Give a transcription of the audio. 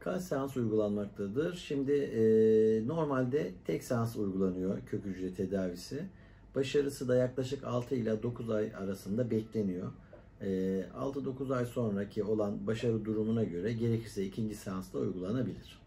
Kaç seans uygulanmaktadır? Şimdi e, normalde tek seans uygulanıyor kök hücre tedavisi. Başarısı da yaklaşık 6 ila 9 ay arasında bekleniyor. E, 6-9 ay sonraki olan başarı durumuna göre gerekirse ikinci seansla uygulanabilir.